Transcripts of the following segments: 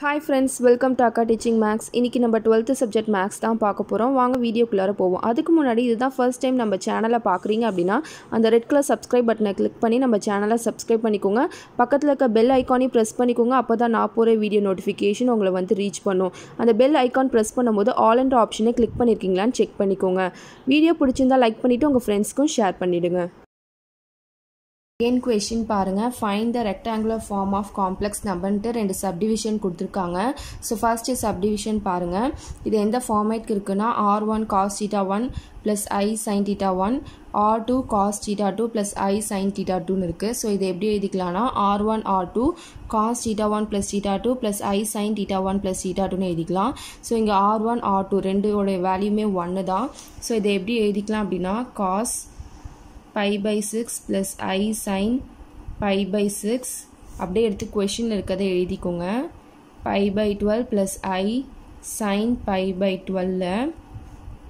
Hi friends welcome to அக்கா teaching maths இன்றைக்கி நம்ம டுவெல்த்து சப்ஜெக்ட் மேக்ஸ் தான் பார்க்க போகிறோம் வாங்க வீடியோக்குள்ளார போவோம். அதுக்கு முன்னாடி இதுதான் ஃபர்ஸ்ட் டைம் நம்ம சேனலை பார்க்குறீங்க அப்படின்னா அந்த ரெட் கலர் சப்ஸ்கிரைப் பட்டனை கிளிக் பண்ணி நம்ம சேனலை சப்ஸ்கிரைப் பண்ணிக்கோங்க. பக்கத்தில் இருக்க பெல் ஐக்கானையும் ப்ரெஸ் பண்ணிக்கோங்க. அப்போ தான் நான் போகிற வீடியோ நோட்டிஃபிகேஷன் உங்களை வந்து ரீச் பண்ணும். அந்த பெல் ஐக்கான் ப்ரெஸ் பண்ணும்போது ஆல் அண்ட் ஆப்ஷனை கிளிக் பண்ணியிருக்கீங்களான்னு செக் பண்ணிக்கோங்க. வீடியோ பிடிச்சிருந்தா லைக் பண்ணிவிட்டு உங்கள் ஃப்ரெண்ட்ஸ்க்கும் ஷேர் பண்ணிவிடுங்க செகண்ட் கொஷின் பாருங்கள் find the rectangular form of complex நம்பர்ன்ட்டு ரெண்டு சப்டிவிஷன் கொடுத்துருக்காங்க. ஸோ ஃபர்ஸ்ட் சப்டிவிஷன் பாருங்கள் இது எந்த ஃபார்மேட்க்கு இருக்குன்னா R one cos theta one plus I sine theta one R two cos theta two plus I sine theta டூன்னு இருக்குது ஸோ இது எப்படி எழுதிக்கலாம்னா R one R two cos theta one plus theta two plus I sine theta one plus theta டூன்னு எழுதிக்கலாம். So இங்கே R one R two ரெண்டோட வேல்யூமே ஒன்று தான். ஸோ இதை எப்படி எழுதிக்கலாம் அப்படின்னா cos pi by six plus I sine pi by six அப்படியே எடுத்து கொஷின் இருக்கிறத எழுதிக்கோங்க. Pi by twelve plus I sine pi by டுவெல்ல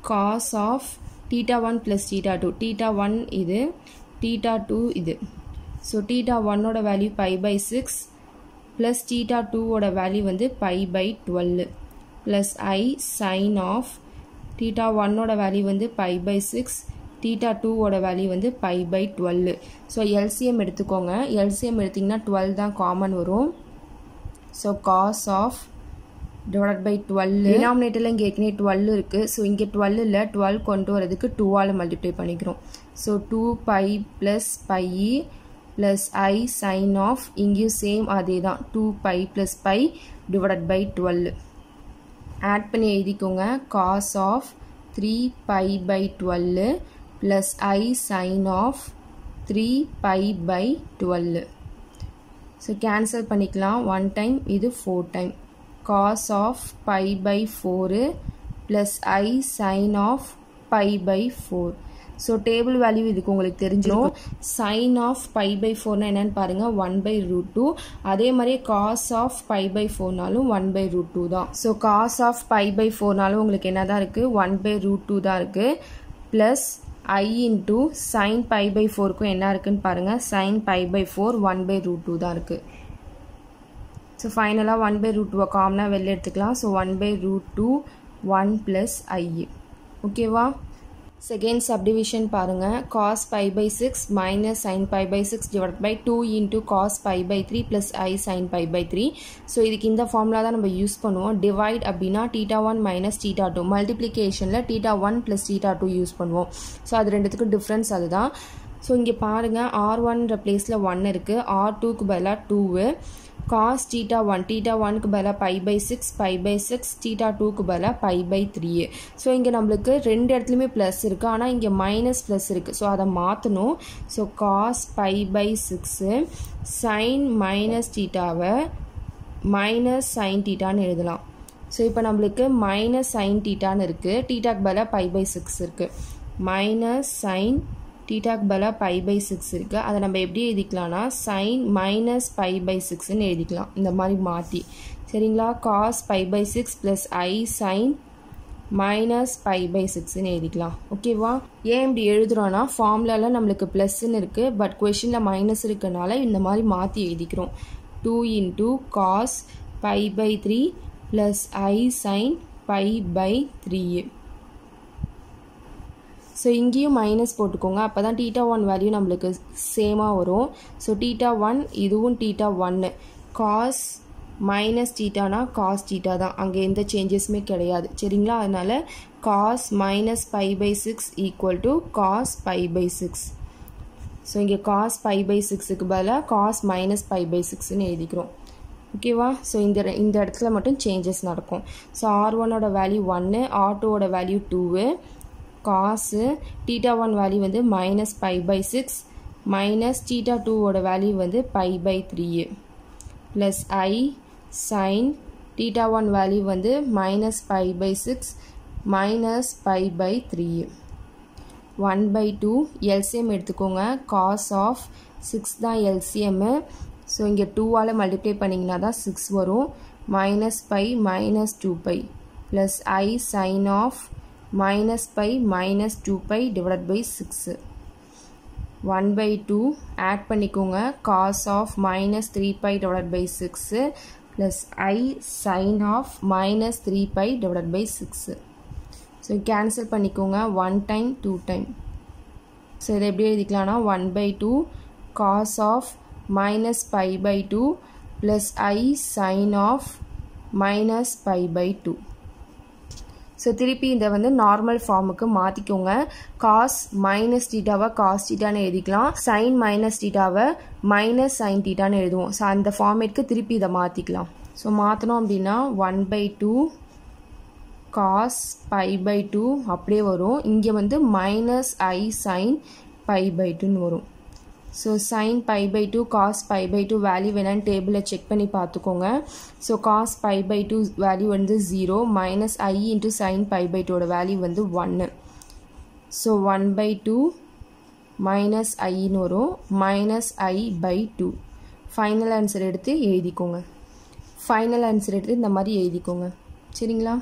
cos of theta one plus theta two theta one இது டீட்டா டூ இது. ஸோ டீட்டா ஒன்னோட value pi by six plus theta டூவோட value வந்து pi by twelve plus I sine of theta ஒன்னோட value வந்து pi by six theta டூவோட value வந்து pi by twelve so LCM எடுத்துக்கோங்க. எல்சிஎம் எடுத்திங்கன்னா டுவெல் தான் காமன் வரும். So cos of divide by twelve டினாமினேட்டரில் இங்கே ஏற்கனவே டுவெல் இருக்குது ஸோ இங்கே டுவெல் இல்லை டுவெல் கொண்டு வரதுக்கு டூவால் மல்டிப்ளை பண்ணிக்கிறோம். So two pi plus pi plus i sine of இங்கேயும் சேம் அதே தான். Two pi plus pi divide by twelve add பண்ணி எழுதிக்கோங்க. Cos of three pi by twelve plus i sine of three pi by twelve so cancel பண்ணிக்கலாம். One time இது four time cos of pi by four plus i sine of pi by four so table value இதுக்கு உங்களுக்கு தெரிஞ்சிடும் sine of pi by ஃபோர்னா என்னென்னு பாருங்கள் one by root two அதே மாதிரியே காஸ் ஆஃப் பை பை ஃபோர்னாலும் ஒன் பை ரூட் டூ தான். So cos of pi by ஃபோர்னாலும் உங்களுக்கு என்ன தான் இருக்குது ஒன் பை ரூட் டூ தான் இருக்குது plus I into sine pi by ஃபோருக்கும் என்ன இருக்குதுன்னு பாருங்கள் sine pi by four one by root two தான் இருக்குது ஸோ ஃபைனலாக ஒன் பை ரூட் டூவை காமனாக வெளில எடுத்துக்கலாம். So one by root two one plus I ஓகேவா செகண்ட் சப்டிவிஷன் பாருங்கள் cos pi by six minus sine pi by six divide by two into cos pi by three plus I sine pi by three so இதுக்கு இந்த formula தான் நம்ம use பண்ணுவோம். Divide அப்படின்னா theta one minus theta two மல்டிப்ளிகேஷனில் theta one plus theta two use பண்ணுவோம். So அது ரெண்டுத்துக்கும் difference அதுதான். ஸோ இங்கே பாருங்கள் ஆர் ஒன்ற பிளேஸில் ஒன் இருக்குது ஆர் டூக்கு பதிலாக two cos theta one theta ஒனுக்கு பதிலாக pi by six pi by six theta டூக்கு பதிலாக பை பை த்ரீ ஸோ இங்கே நம்மளுக்கு ரெண்டு இடத்துலையுமே ப்ளஸ் இருக்குது ஆனால் இங்கே மைனஸ் ப்ளஸ் இருக்குது ஸோ அதை மாற்றணும் so cos pi by six sine minus டீட்டாவை minus sine டீட்டான்னு எழுதலாம். ஸோ இப்போ நம்மளுக்கு மைனஸ் சைன் டீட்டான்னு இருக்குது டீட்டாக்கு பதிலாக பை பை சிக்ஸ் இருக்குது மைனஸ் சைன் டீடாக் பலா பை பை சிக்ஸ் இருக்குது அதை நம்ம எப்படி எழுதிக்கலாம்னா சைன் மைனஸ் பை பை சிக்ஸ்ன்னு எழுதிக்கலாம். இந்த மாதிரி மாற்றி சரிங்களா? Cos pi by six plus I sine minus pi by சிக்ஸ்ன்னு எழுதிக்கலாம். ஓகேவா ஏன் இப்படி எழுதுகிறோன்னா ஃபார்ம்லலாம் நம்மளுக்கு ப்ளஸ்ன்னு இருக்குது பட் கொஷினில் மைனஸ் இருக்கனால இந்த மாதிரி மாற்றி எழுதிக்கிறோம். Two into cos pi by three plus I sine pi by three so இங்கேயும் மைனஸ் போட்டுக்கோங்க. அப்போ தான் டீட்டா ஒன் வேல்யூ நம்மளுக்கு சேமாக வரும். ஸோ டீட்டா ஒன் இதுவும் டீட்டா ஒன்று காஸ் மைனஸ் டீட்டானா காஸ் டீட்டா தான். அங்கே எந்த சேஞ்சஸுமே கிடையாது. சரிங்களா? அதனால் cos minus pi by six equal to cos pi by six so இங்கே காஸ் பை பை சிக்ஸுக்கு பதிலாக காஸ் மைனஸ் பை பை சிக்ஸ்னு எழுதிக்கிறோம். ஓகேவா ஸோ இந்த இந்த இடத்துல மட்டும் சேஞ்சஸ் நடக்கும். ஸோ ஆர் ஒன்னோட வேல்யூ ஒன்று ஆர் டூவோட value two cos theta one value வந்து minus pi by six minus theta டூவோட வேல்யூ வந்து pi by three plus i sine theta one value வந்து minus pi by six minus pi by three one by two LCM எடுத்துக்கோங்க. Cos of six தான் LCM so இங்கே டூவால் multiply பண்ணிங்கன்னா தான் six வரும். Minus pi minus two pi plus i sine of minus pi minus 2 pi divided by 6 1 by 2 add பண்ணிக்கோங்க. Cos of minus 3 pi divided by 6 plus i sine of minus three pi divide by six so cancel பண்ணிக்கோங்க. One time two time so இதை எப்படி எழுதிக்கலாம்னா one by two cos of minus pi by two plus i sine of minus pi by two so திருப்பி இதை வந்து normal ஃபார்முக்கு மாற்றிக்கோங்க cos minus டீட்டாவை cos டீட்டான்னு எழுதிக்கலாம். சைன் மைனஸ் டீட்டாவை மைனஸ் சைன் டீட்டான்னு எழுதுவோம். ஸோ அந்த ஃபார்மேட்க்கு திருப்பி இதை மாற்றிக்கலாம் ஸோ மாற்றினோம் அப்படின்னா one by two cos pi by two அப்படியே வரும். இங்கே வந்து minus i sine pi by டூன்னு வரும். So sine pi by two cos pi by two value வேணான்னு டேபிளில் செக் பண்ணி பார்த்துக்கோங்க. So cos pi by two value வந்து zero minus i into sine pi by டூவோட வேல்யூ வந்து ஒன்று so one by two minus ஐன்னு வரும். Minus i by two final answer எடுத்து எழுதிக்கோங்க. ஃபைனல் ஆன்சர் எடுத்து இந்த மாதிரி எழுதிக்கோங்க. சரிங்களா?